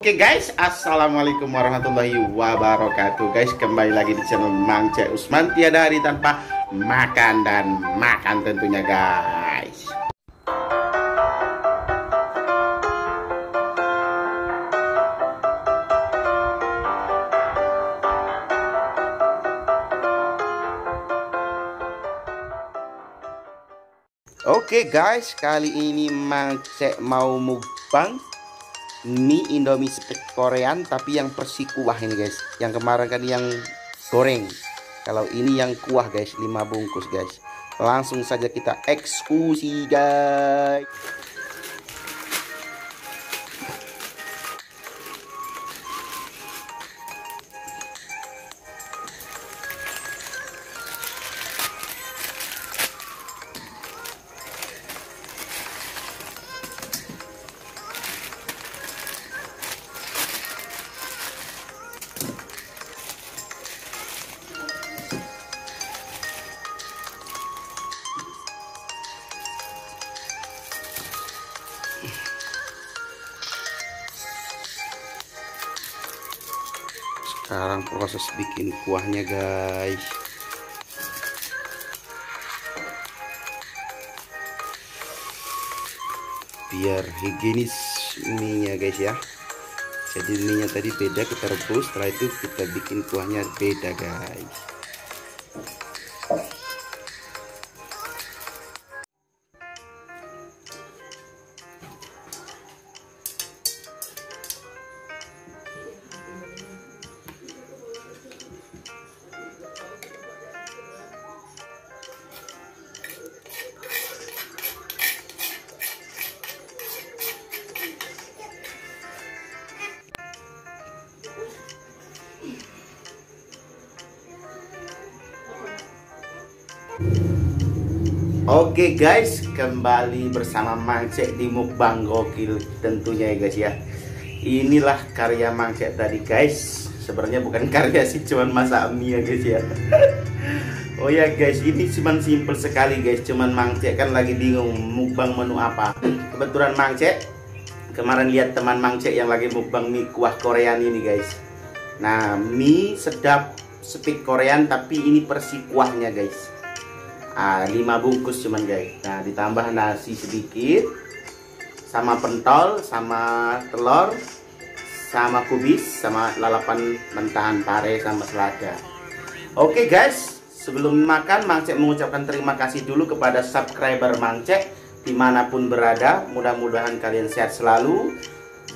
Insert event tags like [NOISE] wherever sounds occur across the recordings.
Oke guys, Assalamualaikum warahmatullahi wabarakatuh. Guys, kembali lagi di channel Mang Cek Usman Tiada hari tanpa makan dan makan tentunya guys. Oke guys, kali ini Mang Cek mau mukbang mie indomie korean tapi yang persi kuah ini guys. Yang kemarin kan yang goreng. Kalau ini yang kuah guys. 5 bungkus guys. Langsung saja kita eksekusi guys proses bikin kuahnya guys. Biar higienis mie nya guys ya. Jadi mie nya tadi beda kita rebus. Setelah itu kita bikin kuahnya beda guys Oke guys, kembali bersama Mangcek di mukbang gokil tentunya ya guys ya. Inilah karya Mangcek tadi guys. Sebenarnya bukan [LAUGHS] karya sih, cuman masak mie ya guys ya. [LAUGHS] oh ya guys, ini cuman simple sekali guys. Cuman Mangcek kan lagi bingung mukbang menu apa. Kebetulan Mangcek kemarin lihat teman Mangcek yang lagi mukbang mie kuah Korean ini guys. Nah, mie sedap speak Korean tapi ini persi kuahnya guys ah, 5 bungkus cuman guys nah ditambah nasi sedikit sama pentol sama telur sama kubis sama lalapan mentahan pare sama selada oke okay, guys sebelum makan Mangcek mengucapkan terima kasih dulu kepada subscriber Mangcek di mana pun berada mudah-mudahan kalian sehat selalu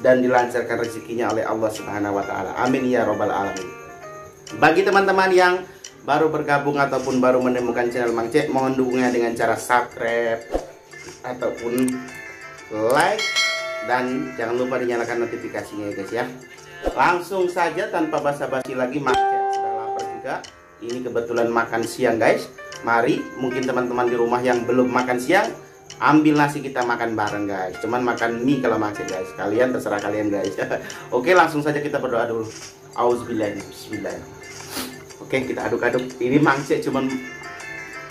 dan dilancarkan rezekinya oleh Allah Subhanahu wa taala. Amin ya robbal alamin. Bagi teman-teman yang baru bergabung ataupun baru menemukan channel Mang Cek, mohon dukungnya dengan cara subscribe ataupun like dan jangan lupa dinyalakan notifikasinya ya guys ya. Langsung saja tanpa basa-basi lagi Mang Cek sudah lapar juga. Ini kebetulan makan siang guys. Mari mungkin teman-teman di rumah yang belum makan siang ambil nasi kita makan bareng guys. Cuman makan mie kalau Mang Cek guys. Kalian terserah kalian guys. [LAUGHS] Oke, langsung saja kita berdoa dulu. Auzubillahi bismillah. Oke, kita aduk-aduk. Ini mangcek cuman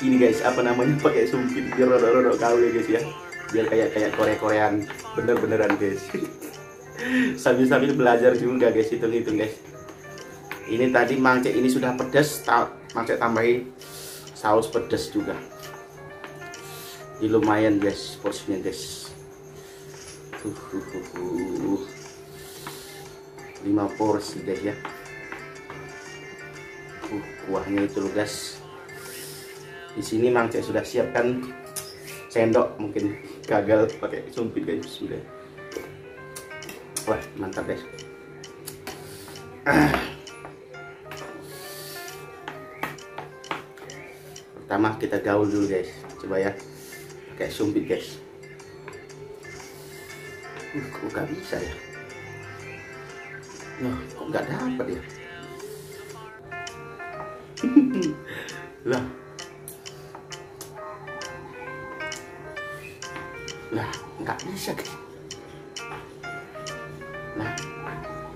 ini guys, apa namanya pakai sumpit biar rada-rada kau ya guys ya. Biar kayak kayak Korea-Koreaan bener-beneran guys. [LAUGHS] Sambil-sambil belajar juga guys hitung-hitung guys. Ini tadi mangcek ini sudah pedas, mangcek tambahin saus pedas juga. Ini lumayan guys porsinya guys. Uh, uh, uh, uh. 5 porsi guys ya kuahnya itu loh guys di sini Mang Cek sudah siapkan sendok mungkin gagal pakai sumpit guys. Sudah. Wah mantap guys. [CLEARS THROAT] Pertama kita gaul dulu guys. Coba ya pakai sumpit guys. Uh, kok gak bisa ya? Nah, kok nggak dapat ya?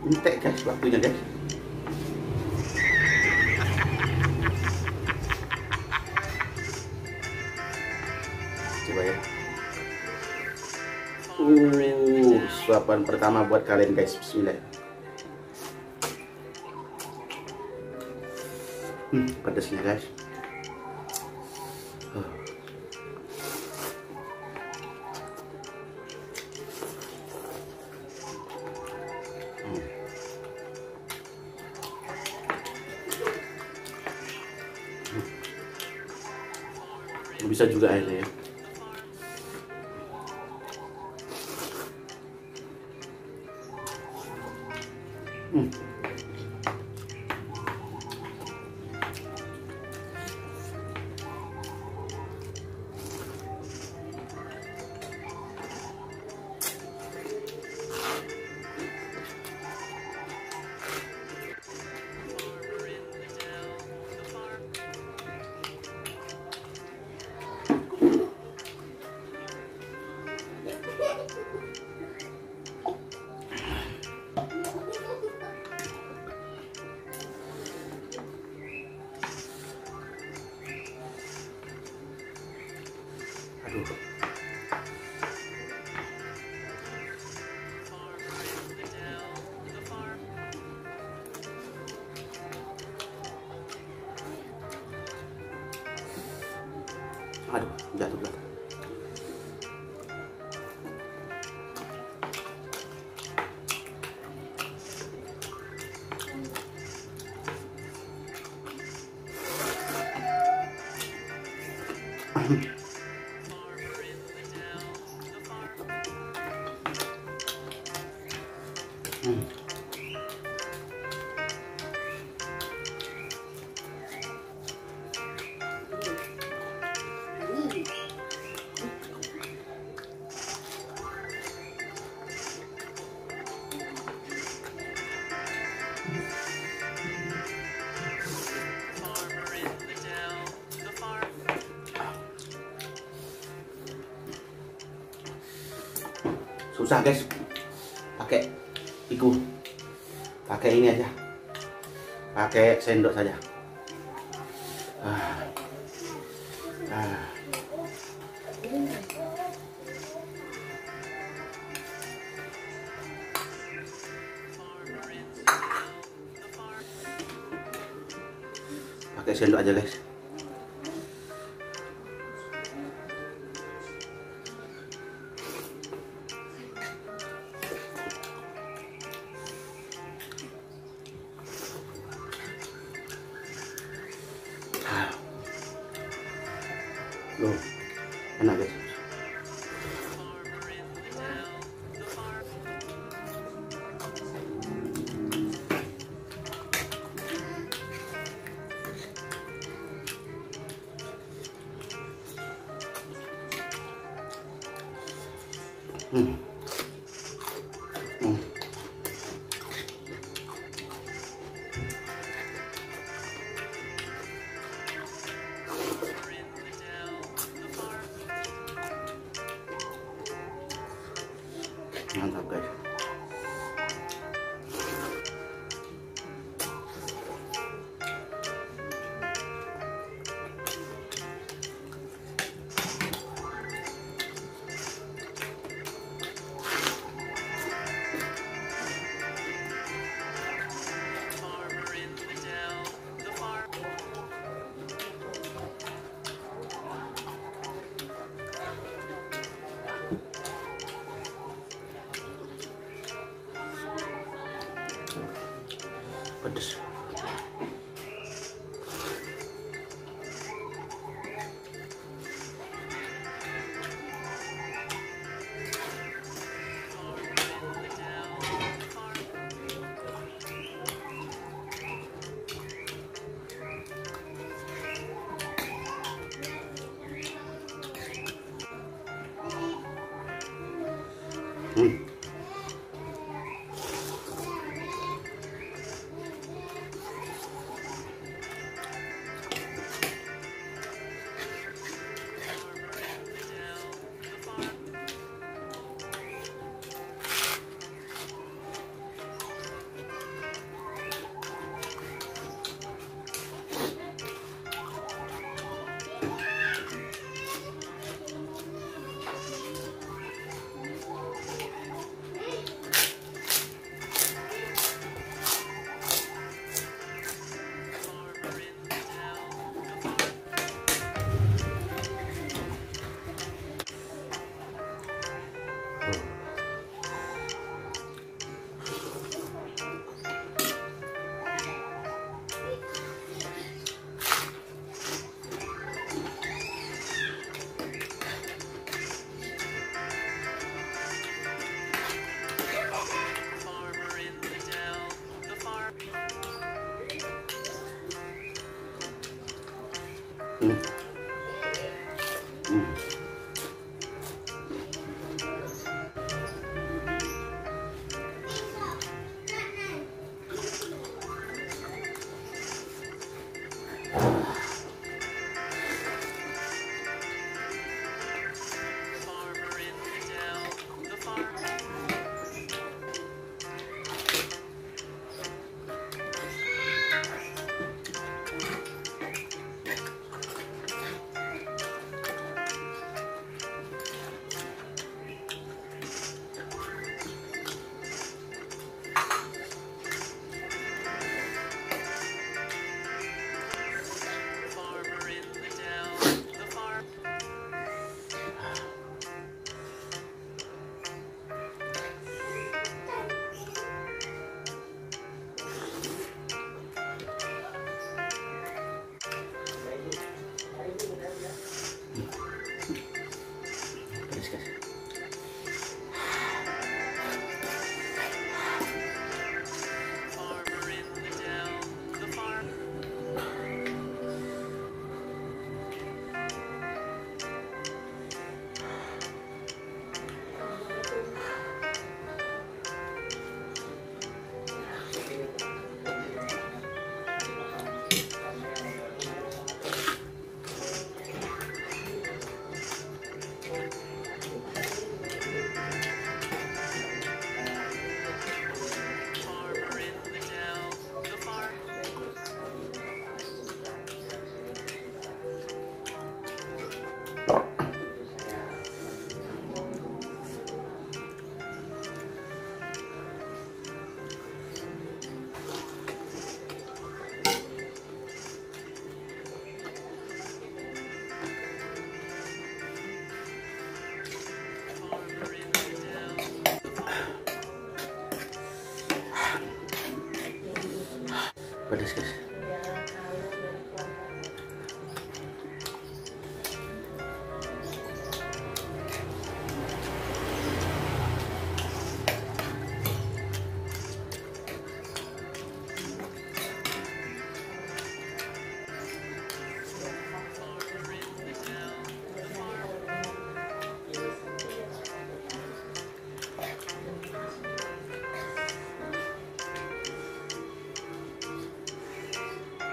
Entek guys waktunya guys. Coba ya. Uh suapan pertama buat kalian guys. Bismillah. Hmm, pedasnya guys bisa juga airnya ya Yeah, gel gel. Mm. Susah guys. Pakai iku. Pakai ini aja. Pakai sendok saja enak guys. Hmm. Hmm. Just. Hmm.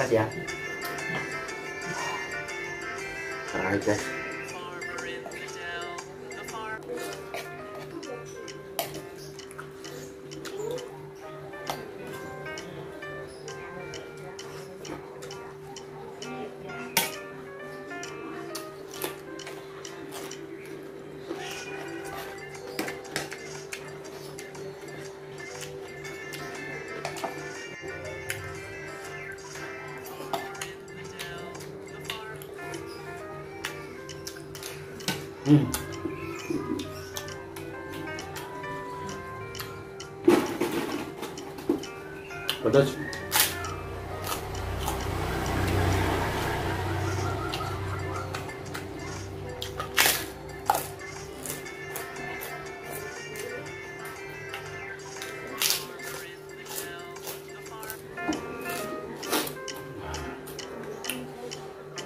Makasih ya. Alright guys. ừ. But that's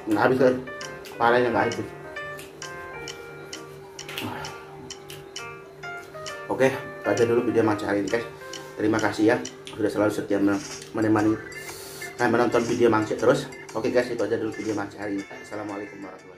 Nggak bisa, parahnya nggak habis. Oke, aja dulu video macam hari ini guys. Terima kasih ya sudah selalu setia men- menemani eh, menonton video Mangcik terus. Oke guys, itu aja dulu video Mangcik hari ini. Assalamualaikum warahmatullahi.